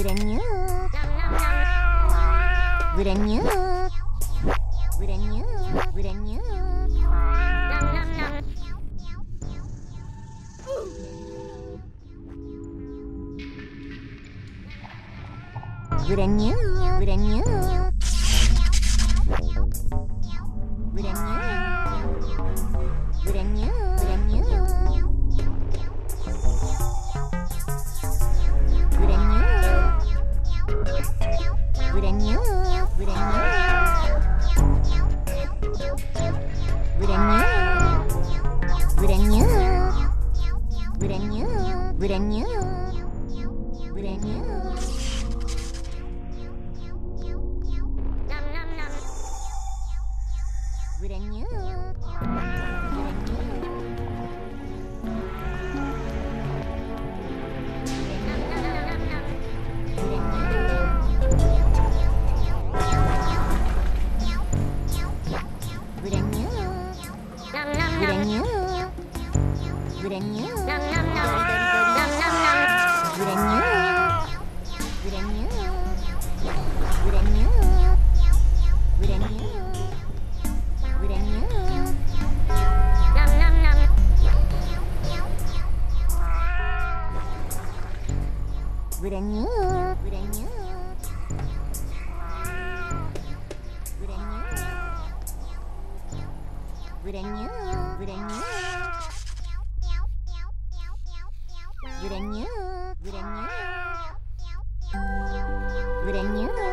Granny. Granny. Granny. Granny. Granny. Granny. Brand new. Brand new. Buranyu, buranyu. Buranyu. Buranyu, buranyu. Buranyu, buranyu. Buranyu.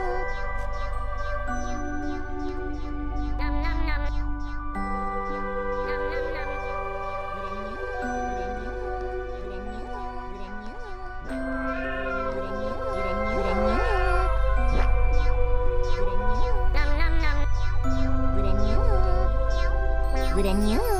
ぶだにゅー